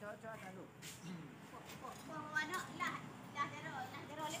cho cho ta đủ. Bỏ bỏ bỏ nó là là thế rồi, là thế rồi đấy.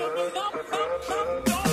stare, I'm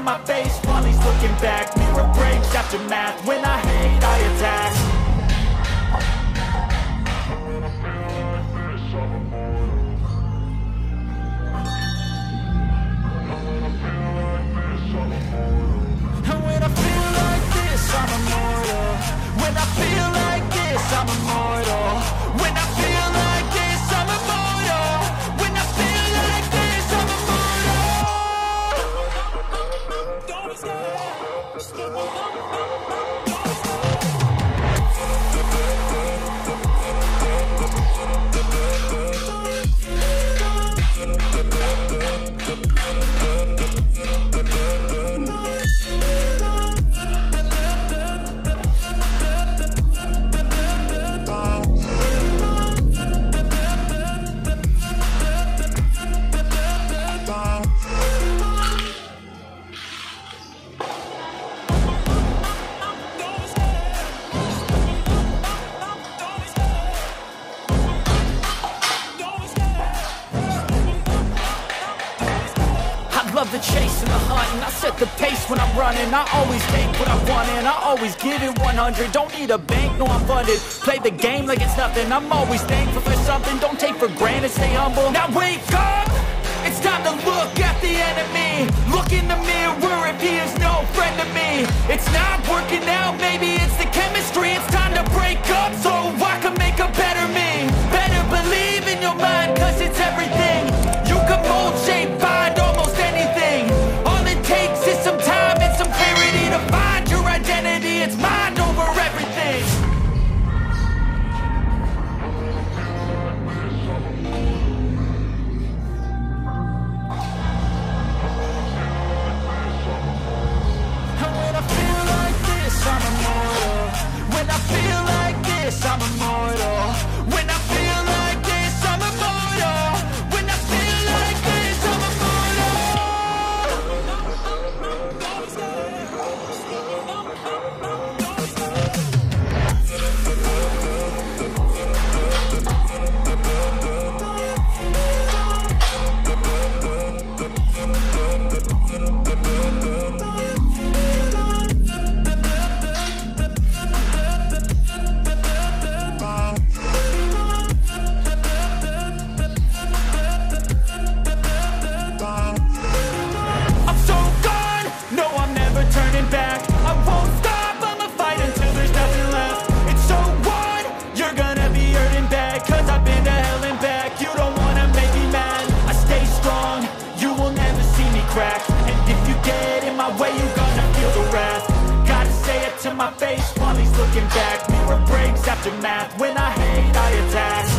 to my face. He's looking back Mirror breaks after math, when I hate I attack I'm running. I always take what I want and I always give it 100 Don't need a bank, no I'm funded. Play the game like it's nothing. I'm always thankful for something. Don't take for granted, stay humble. Now wake up! It's time to look at the enemy. Look in the mirror if he is no friend to me. It's not working out, face while he's looking back. Mirror breaks after math When I hate I attack